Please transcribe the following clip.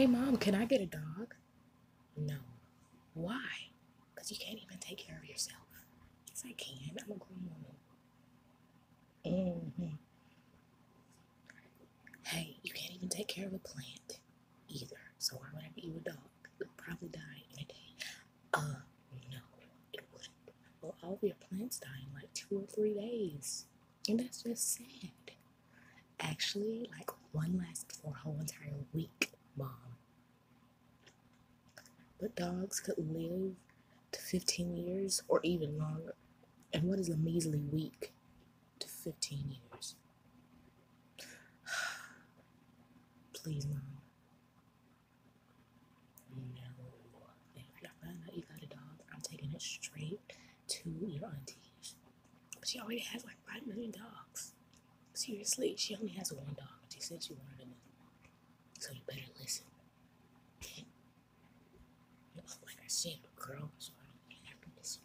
Hey, mom, can I get a dog? No. Why? Because you can't even take care of yourself. Yes, I can. I'm a grown woman. hmm Hey, you can't even take care of a plant either. So why would I get you a dog? It would probably die in a day. Uh, no, it wouldn't. Well, all of your plants die in like two or three days. And that's just sad. Actually, like one lasts for a whole entire week, mom. But dogs could live to 15 years or even longer. And what is a measly week to 15 years? Please, mom. No. If I find you got a dog, I'm taking it straight to your auntie's. But she already has like 5 million dogs. Seriously, she only has one dog. She said she wanted another one. So you better listen. same girl, so I don't have to listen.